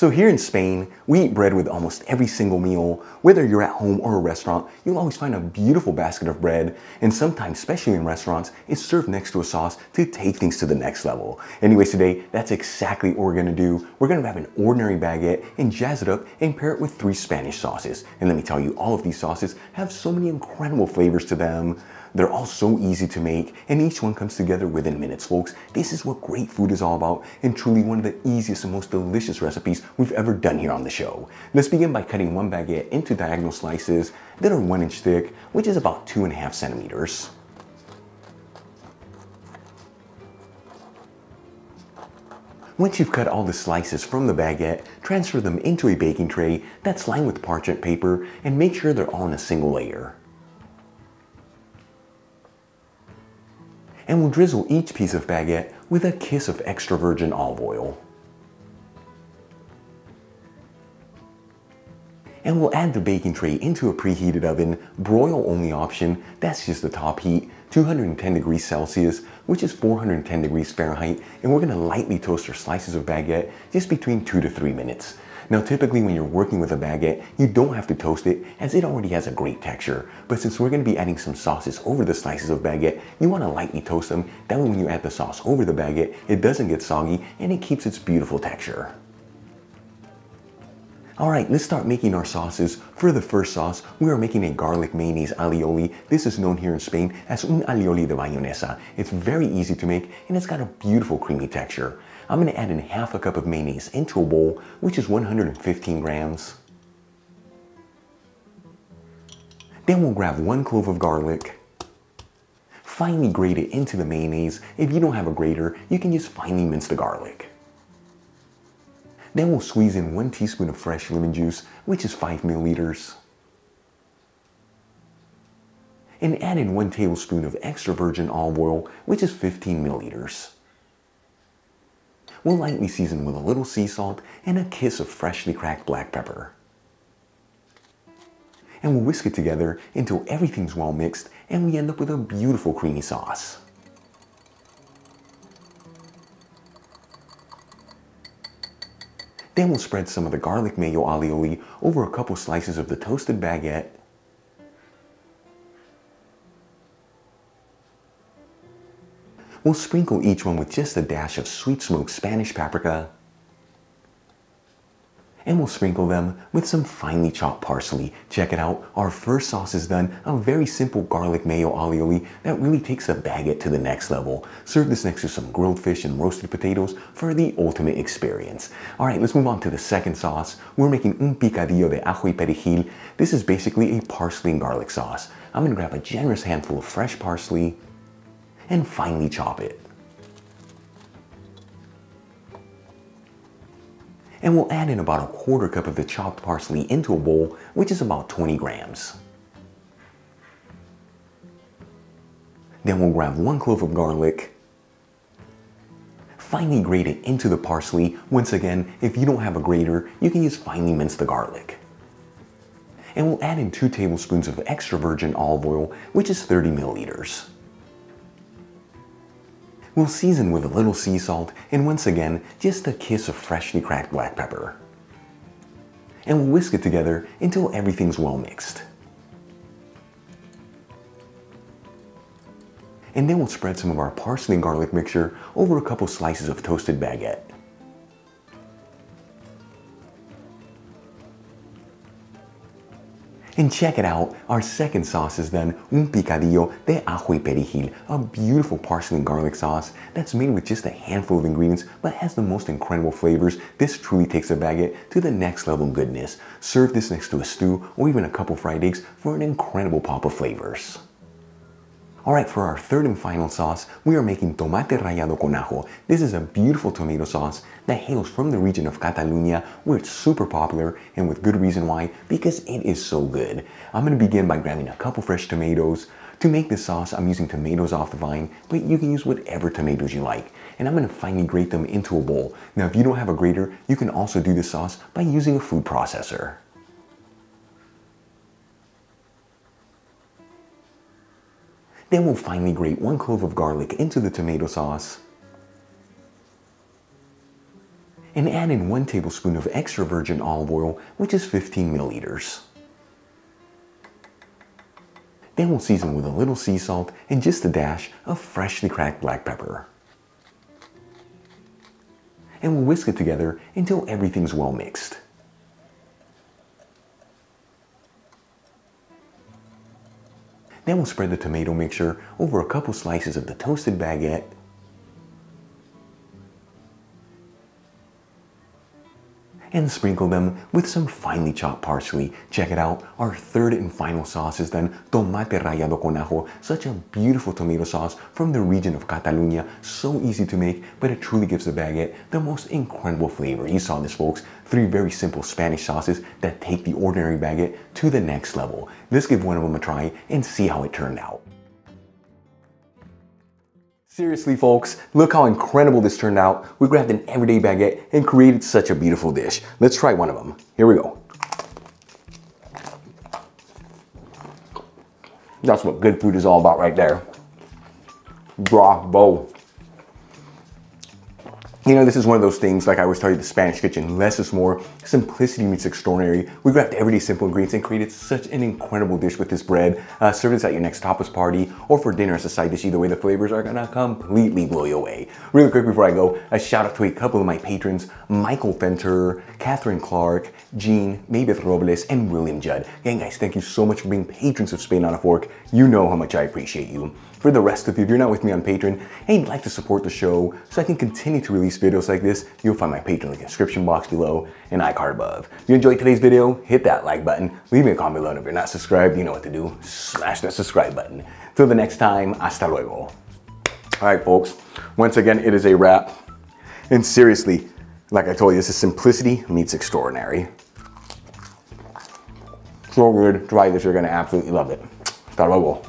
So here in Spain, we eat bread with almost every single meal. Whether you're at home or a restaurant, you'll always find a beautiful basket of bread. And sometimes, especially in restaurants, it's served next to a sauce to take things to the next level. Anyways, today, that's exactly what we're gonna do. We're gonna have an ordinary baguette and jazz it up and pair it with three Spanish sauces. And let me tell you, all of these sauces have so many incredible flavors to them. They're all so easy to make, and each one comes together within minutes, folks. This is what great food is all about, and truly one of the easiest and most delicious recipes we've ever done here on the show. Let's begin by cutting one baguette into diagonal slices that are one inch thick, which is about two and a half centimeters. Once you've cut all the slices from the baguette, transfer them into a baking tray that's lined with parchment paper and make sure they're all in a single layer. And we'll drizzle each piece of baguette with a kiss of extra virgin olive oil. And we'll add the baking tray into a preheated oven, broil only option, that's just the top heat, 210 degrees Celsius, which is 410 degrees Fahrenheit, and we're gonna lightly toast our slices of baguette just between two to three minutes. Now typically when you're working with a baguette, you don't have to toast it as it already has a great texture. But since we're gonna be adding some sauces over the slices of baguette, you wanna lightly toast them. That way when you add the sauce over the baguette, it doesn't get soggy and it keeps its beautiful texture. Alright, let's start making our sauces. For the first sauce, we are making a garlic mayonnaise alioli. This is known here in Spain as un alioli de mayonesa. It's very easy to make and it's got a beautiful creamy texture. I'm gonna add in half a cup of mayonnaise into a bowl, which is 115 grams. Then we'll grab one clove of garlic, finely grate it into the mayonnaise. If you don't have a grater, you can just finely mince the garlic. Then we'll squeeze in one teaspoon of fresh lemon juice, which is five milliliters. And add in one tablespoon of extra virgin olive oil, which is 15 milliliters. We'll lightly season with a little sea salt and a kiss of freshly cracked black pepper. And we'll whisk it together until everything's well mixed and we end up with a beautiful creamy sauce. Then we'll spread some of the garlic mayo alioli over a couple slices of the toasted baguette We'll sprinkle each one with just a dash of sweet smoked Spanish paprika. And we'll sprinkle them with some finely chopped parsley. Check it out, our first sauce is done, a very simple garlic mayo alioli that really takes the baguette to the next level. Serve this next to some grilled fish and roasted potatoes for the ultimate experience. Alright, let's move on to the second sauce. We're making un picadillo de ajo y perejil. This is basically a parsley and garlic sauce. I'm gonna grab a generous handful of fresh parsley, and finely chop it. And we'll add in about a quarter cup of the chopped parsley into a bowl, which is about 20 grams. Then we'll grab one clove of garlic, finely grate it into the parsley. Once again, if you don't have a grater, you can just finely mince the garlic. And we'll add in two tablespoons of extra virgin olive oil, which is 30 milliliters. We'll season with a little sea salt and once again, just a kiss of freshly cracked black pepper. And we'll whisk it together until everything's well mixed. And then we'll spread some of our parsley and garlic mixture over a couple slices of toasted baguette. And check it out, our second sauce is then un picadillo de ajo y perejil, a beautiful parsley and garlic sauce that's made with just a handful of ingredients but has the most incredible flavors. This truly takes a baguette to the next level of goodness. Serve this next to a stew or even a couple fried eggs for an incredible pop of flavors. Alright, for our third and final sauce, we are making tomate rallado con ajo. This is a beautiful tomato sauce that hails from the region of Catalunya where it's super popular and with good reason why, because it is so good. I'm going to begin by grabbing a couple fresh tomatoes. To make this sauce, I'm using tomatoes off the vine, but you can use whatever tomatoes you like. And I'm going to finely grate them into a bowl. Now, if you don't have a grater, you can also do this sauce by using a food processor. Then we'll finely grate one clove of garlic into the tomato sauce. And add in one tablespoon of extra virgin olive oil, which is 15 milliliters. Then we'll season with a little sea salt and just a dash of freshly cracked black pepper. And we'll whisk it together until everything's well mixed. Then we'll spread the tomato mixture over a couple slices of the toasted baguette and sprinkle them with some finely chopped parsley. Check it out, our third and final sauce is then tomate rallado con ajo, such a beautiful tomato sauce from the region of Catalunya, so easy to make, but it truly gives the baguette the most incredible flavor. You saw this folks, three very simple Spanish sauces that take the ordinary baguette to the next level. Let's give one of them a try and see how it turned out. Seriously folks, look how incredible this turned out. We grabbed an everyday baguette and created such a beautiful dish. Let's try one of them. Here we go. That's what good food is all about right there. Bravo. You know, this is one of those things, like I always tell you, the Spanish kitchen, less is more, simplicity meets extraordinary. We grabbed everyday simple ingredients and created such an incredible dish with this bread. Uh, serve this at your next tapas party or for dinner as a side dish. Either way, the flavors are gonna completely blow you away. Really quick before I go, a shout out to a couple of my patrons, Michael Fenter, Catherine Clark, Jean, Maybeth Robles, and William Judd. Again, guys, thank you so much for being patrons of Spain on a Fork. You know how much I appreciate you. For the rest of you, if you're not with me on Patreon and you'd like to support the show so I can continue to release videos like this, you'll find my Patreon in the description box below and iCard above. If you enjoyed today's video, hit that like button, leave me a comment below, and if you're not subscribed, you know what to do. Smash that subscribe button. Till the next time, hasta luego. All right, folks, once again, it is a wrap. And seriously, like I told you, this is simplicity meets extraordinary. So good, try this, you're gonna absolutely love it. Hasta luego.